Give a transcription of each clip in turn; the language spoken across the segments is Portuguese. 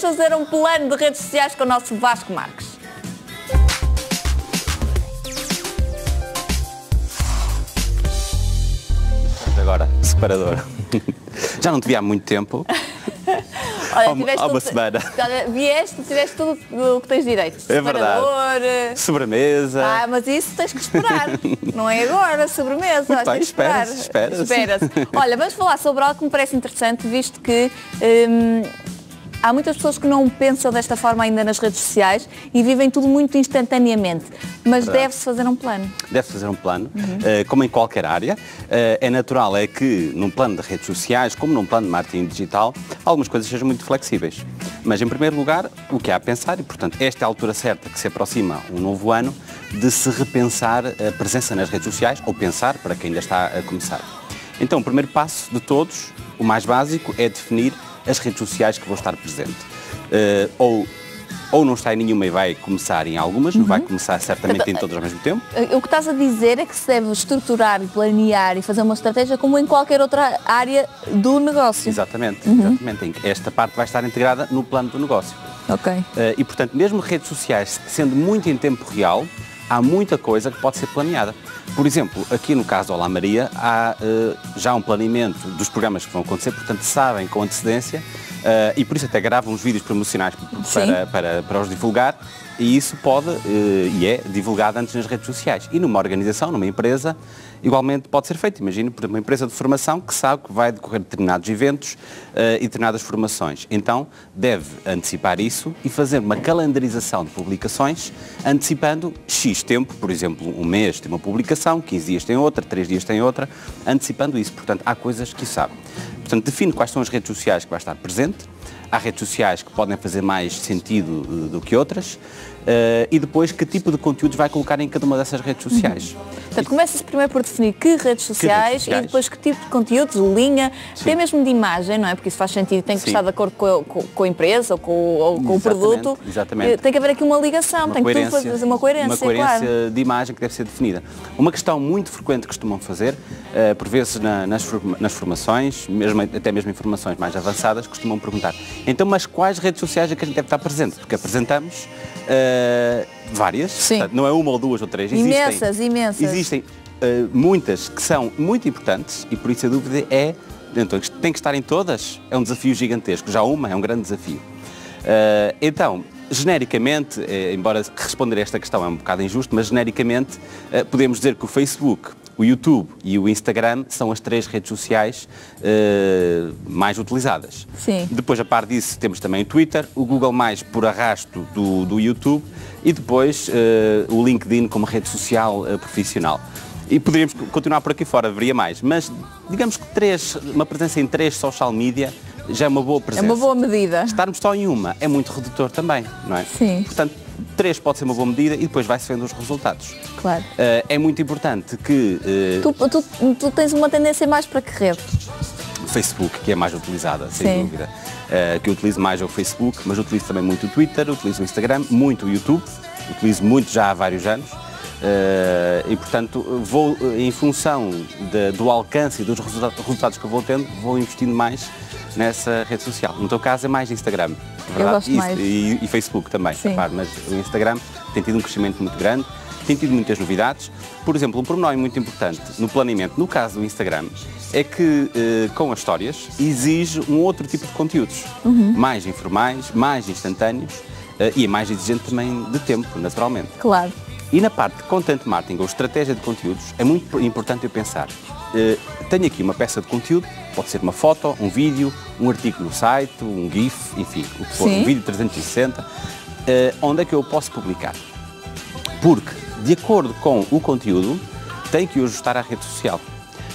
Vamos fazer um plano de redes sociais com o nosso Vasco Marques. Agora, separador. Já não te vi há muito tempo. Olha, Há tiveste há uma tudo- semana. Olha, vieste, tiveste tudo o que tens direito. É verdade. Separador, Sobremesa. Ah, mas isso tens que esperar. Não é agora, sobremesa. Muito bem, esperar. espera-se, espera-se. Espera-se. Olha, vamos falar sobre algo que me parece interessante, visto que hum, há muitas pessoas que não pensam desta forma ainda nas redes sociais e vivem tudo muito instantaneamente. Mas deve-se fazer um plano. Deve fazer um plano, Uhum. eh, como em qualquer área. Eh, é natural é que num plano de redes sociais, como num plano de marketing digital, algumas coisas sejam muito flexíveis. Mas em primeiro lugar, o que há a pensar, e portanto esta é a altura certa que se aproxima um novo ano, de se repensar a presença nas redes sociais, ou pensar para quem ainda está a começar. Então o primeiro passo de todos, o mais básico, é definir as redes sociais que vou estar presente. Eh, ou ou não está em nenhuma e vai começar em algumas, não vai Uhum. começar certamente em todas ao mesmo tempo. O que estás a dizer é que se deve estruturar e planear e fazer uma estratégia como em qualquer outra área do negócio. Exatamente, Uhum. exatamente. Esta parte vai estar integrada no plano do negócio. Ok. Eh, e, portanto, mesmo redes sociais, sendo muito em tempo real, há muita coisa que pode ser planeada. Por exemplo, aqui no caso do Olá Maria, há eh, já um planeamento dos programas que vão acontecer, portanto, sabem com antecedência eh, e por isso até gravam uns vídeos promocionais para, para, para os divulgar e isso pode eh, e é divulgado antes nas redes sociais. E numa organização, numa empresa, igualmente pode ser feito. Imagine, por uma empresa de formação que sabe que vai decorrer determinados eventos eh, e determinadas formações. Então, deve antecipar isso e fazer uma calendarização de publicações, antecipando X tempo, por exemplo, um mês tem uma publicação, 15 dias tem outra, 3 dias tem outra, antecipando isso. Portanto, há coisas que sabe. Portanto, define quais são as redes sociais que vai estar presente, Há redes sociais que podem fazer mais sentido eh, do que outras eh, e depois que tipo de conteúdos vai colocar em cada uma dessas redes sociais. Portanto, começa-se primeiro por definir que redes sociais, sociais? e depois que tipo de conteúdos, linha, até mesmo de imagem, não é? Porque isso faz sentido, tem que Sim. estar de acordo com a, com- a empresa ou com, o- ou com o produto. exatamente. Eh, Tem que haver aqui uma ligação, tem que tudo fazer uma coerência, uma coerência claro. de imagem que deve ser definida. Uma questão muito frequente que costumam fazer, eh, por vezes na- nas, nas formações, mesmo, até mesmo em formações mais avançadas, costumam perguntar, então mas quais redes sociais é que a gente deve estar presente? Porque apresentamos eh, várias, Sim. portanto, não é uma ou duas ou três, Imensas, imensas. Existem eh, muitas que são muito importantes e por isso a dúvida é, então, tem que estar em todas? É um desafio gigantesco, já uma é um grande desafio. Eh, então, genericamente, embora responder a esta questão é um bocado injusto, mas genericamente podemos dizer que o Facebook, o YouTube e o Instagram são as três redes sociais eh, mais utilizadas. Sim. Depois, a par disso, temos também o Twitter, o Google Mais por arrasto do, do YouTube e depois eh, o LinkedIn como rede social eh, profissional. E poderíamos continuar por aqui fora, haveria mais, mas digamos que três, uma presença em três social media já é uma boa É presença. uma boa medida. Estarmos só em uma é muito redutor também, não é? Sim. Portanto, três pode ser uma boa medida e depois vai-se vendo os resultados. Claro. Eh, é muito importante que eh, Tu, tu- tu tens uma tendência mais para que rede? Facebook, que é mais utilizada, sem Sim. dúvida. Eh, que eu utilizo mais é o Facebook, mas utilizo também muito o Twitter, utilizo o Instagram, muito o YouTube, utilizo muito já há vários anos. Eh, e portanto vou em função de- do alcance e dos resulta- resultados que eu vou tendo, vou investindo mais nessa rede social. No teu caso é mais Instagram, é verdade? gosto E- mais. E, e Facebook também, Sim. claro, mas o Instagram tem tido um crescimento muito grande, tem tido muitas novidades. Por exemplo, um pormenor muito importante no planeamento, no caso do Instagram, é que eh, com as histórias exige um outro tipo de conteúdos, mais informais, mais instantâneos eh, e é mais exigente também de tempo, naturalmente. Claro. E na parte de content marketing ou estratégia de conteúdos, é muito importante eu pensar. eh, tenho aqui uma peça de conteúdo, pode ser uma foto, um vídeo, um artigo no site, um GIF, enfim, o que for, Sim. um vídeo 360, eh, onde é que eu posso publicar? Porque, de acordo com o conteúdo, tem que o ajustar à rede social.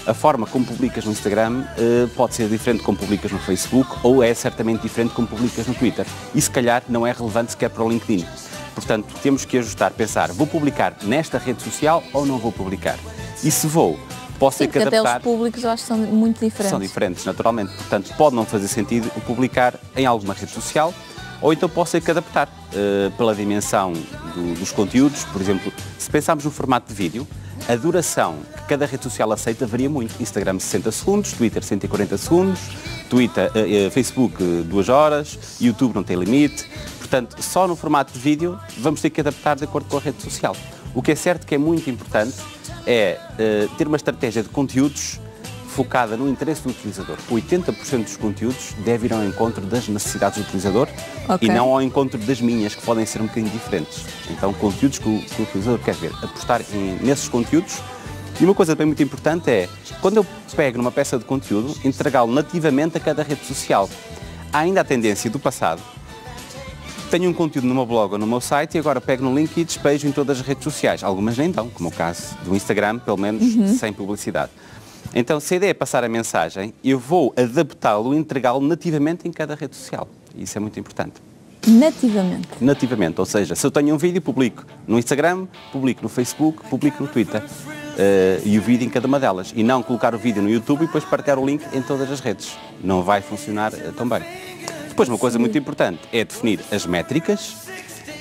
A forma como publicas no Instagram eh, pode ser diferente como publicas no Facebook ou é certamente diferente como publicas no Twitter. E se calhar não é relevante sequer para o LinkedIn. Portanto, temos que ajustar, pensar, vou publicar nesta rede social ou não vou publicar? E se vou, posso Sim, que porque até adaptar. os públicos eu acho que são muito diferentes. São diferentes, naturalmente. Portanto, pode não fazer sentido o publicar em alguma rede social ou então posso ter que adaptar eh, pela dimensão do- dos conteúdos. Por exemplo, se pensarmos no formato de vídeo, a duração que cada rede social aceita varia muito. Instagram 60 segundos, Twitter 140 segundos, Twitter, uh, uh, Facebook duas horas, YouTube não tem limite. Portanto, só no formato de vídeo vamos ter que adaptar de acordo com a rede social. O que é certo que é muito importante é ter uma estratégia de conteúdos focada no interesse do utilizador. 80% dos conteúdos deve ir ao encontro das necessidades do utilizador okay. e não ao encontro das minhas, que podem ser um bocadinho diferentes. Então, conteúdos que o, que o utilizador quer ver. Apostar em, nesses conteúdos. E uma coisa bem muito importante é, quando eu pego numa peça de conteúdo, entregá-lo nativamente a cada rede social. Há ainda a tendência do passado tenho um conteúdo no meu blog ou no meu site e agora pego no link e despejo em todas as redes sociais. Algumas nem dão, como o caso do Instagram, pelo menos uhum. sem publicidade. Então, se a ideia é passar a mensagem, eu vou adaptá-lo e entregá-lo nativamente em cada rede social. Isso é muito importante. Nativamente? Nativamente, ou seja, se eu tenho um vídeo, publico no Instagram, publico no Facebook, publico no Twitter. Uh, e o vídeo em cada uma delas. E não colocar o vídeo no YouTube e depois partilhar o link em todas as redes. Não vai funcionar uh, tão bem. Depois, uma coisa muito importante é definir as métricas,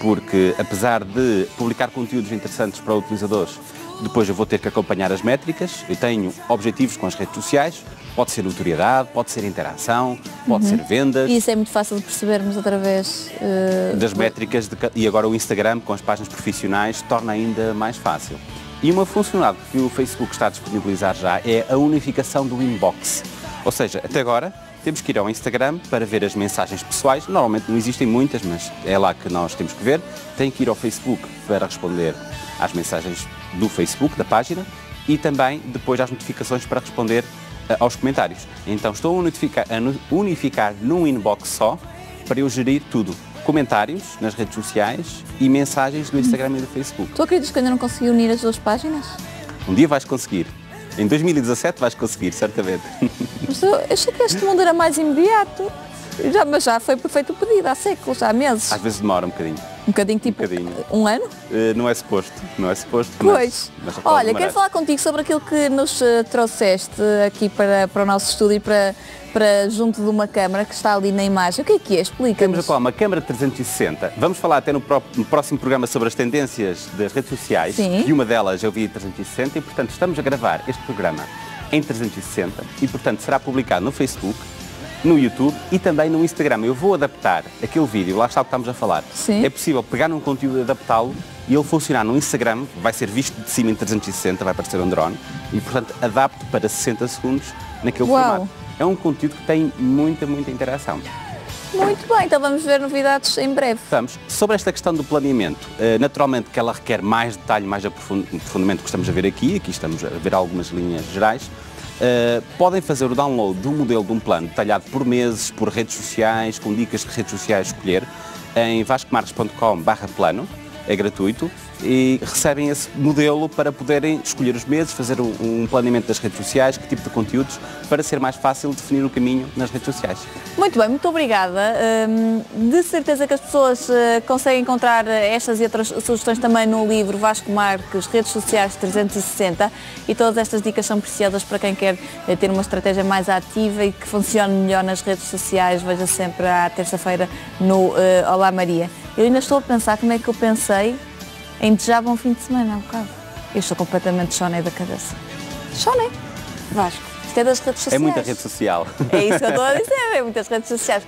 porque apesar de publicar conteúdos interessantes para utilizadores, depois eu vou ter que acompanhar as métricas. Eu tenho objetivos com as redes sociais. Pode ser notoriedade, pode ser interação, pode uhum. ser vendas. E isso é muito fácil de percebermos através uh, das métricas de, e agora o Instagram com as páginas profissionais torna ainda mais fácil. E uma funcionalidade que o Facebook está a disponibilizar já é a unificação do inbox. Ou seja, até agora temos que ir ao Instagram para ver as mensagens pessoais. Normalmente não existem muitas, mas é lá que nós temos que ver. Tem que ir ao Facebook para responder às mensagens do Facebook, da página, e também depois às notificações para responder uh, aos comentários. Então estou a unificar, a unificar num inbox só para eu gerir tudo. Comentários nas redes sociais e mensagens do Instagram e do Facebook. Tu acreditas que ainda não consegui unir as duas páginas? Um dia vais conseguir. Em 2017 vais conseguir, certamente. Mas eu achei que este mundo era mais imediato. Já, mas já foi feito o pedido há séculos, há meses. Às vezes demora um bocadinho. Um bocadinho tipo um, bocadinho. um ano? Uh, não é suposto, não é suposto. Pois. Mas, mas Olha, quero falar contigo sobre aquilo que nos uh, trouxeste aqui para, para o nosso estúdio, para, para junto de uma câmara que está ali na imagem. O que é que é? Explica-nos. Temos uma câmara 360. Vamos falar até no, no, próximo programa sobre as tendências das redes sociais. Sim. E uma delas eu vi 360 e, portanto, estamos a gravar este programa em 360 e, portanto, será publicado no Facebook, no YouTube e também no Instagram. Eu vou adaptar aquele vídeo, lá está o que estamos a falar. Sim. É possível pegar num conteúdo e adaptá-lo e ele funcionar no Instagram, vai ser visto de cima em 360, vai aparecer um drone e, portanto, adapto para 60 segundos naquele Uau. formato. É um conteúdo que tem muita, muita interação. Muito bem, então vamos ver novidades em breve. Vamos. Sobre esta questão do planeamento, eh, naturalmente que ela requer mais detalhe, mais aprofundamento que estamos a ver aqui, aqui estamos a ver algumas linhas gerais, Uh, podem fazer o download um modelo de um plano detalhado por meses, por redes sociais, com dicas de redes sociais escolher, em vascomarques.com/plano, é gratuito e recebem esse modelo para poderem escolher os meses, fazer um, planeamento das redes sociais, que tipo de conteúdos, para ser mais fácil definir o caminho nas redes sociais. Muito bem, muito obrigada. Hum, de certeza que as pessoas eh, conseguem encontrar estas e outras sugestões também no livro Vasco Marques, Redes Sociais 360 e todas estas dicas são preciosas para quem quer eh, ter uma estratégia mais ativa e que funcione melhor nas redes sociais. Veja sempre à terça-feira no Olá Maria. Eu ainda estou a pensar como é que eu pensei em desejar bom fim de semana há um bocado. Eu estou completamente choné da cabeça. Choné. Vasco. Isto é das redes sociais. É muita rede social. É isso que eu estou a dizer, é muitas redes sociais.